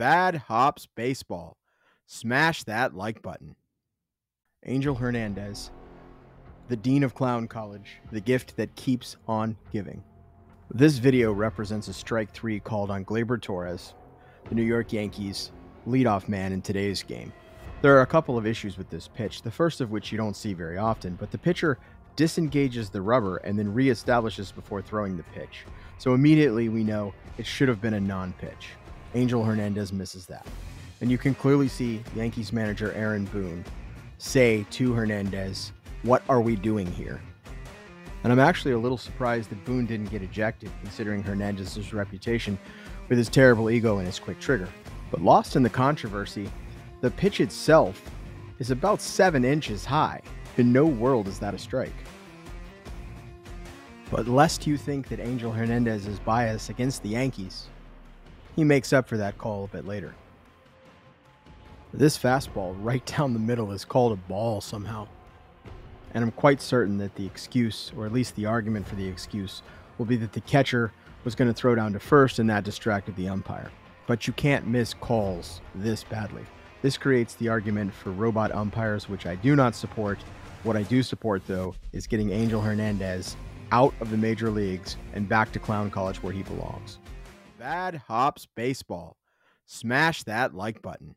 Bad Hops Baseball. Smash that like button. Angel Hernandez, the Dean of Clown College, the gift that keeps on giving. This video represents a strike three called on Gleyber Torres, the New York Yankees leadoff man in today's game. There are a couple of issues with this pitch, the first of which you don't see very often, but the pitcher disengages the rubber and then reestablishes before throwing the pitch. So immediately we know it should have been a non pitch. Angel Hernandez misses that. And you can clearly see Yankees manager Aaron Boone say to Hernandez, What are we doing here? And I'm actually a little surprised that Boone didn't get ejected, considering Hernandez's reputation with his terrible ego and his quick trigger. But lost in the controversy, the pitch itself is about seven inches high. In no world is that a strike. But lest you think that Angel Hernandez is biased against the Yankees, he makes up for that call a bit later. This fastball right down the middle is called a ball somehow. And I'm quite certain that the excuse, or at least the argument for the excuse, will be that the catcher was going to throw down to first and that distracted the umpire. But you can't miss calls this badly. This creates the argument for robot umpires, which I do not support. What I do support, though, is getting Angel Hernandez out of the major leagues and back to Clown College where he belongs. Bad Hops Baseball. Smash that like button.